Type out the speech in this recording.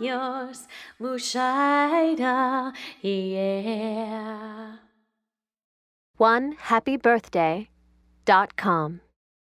yours, Mushaida, yeah. One happy birthday dot com.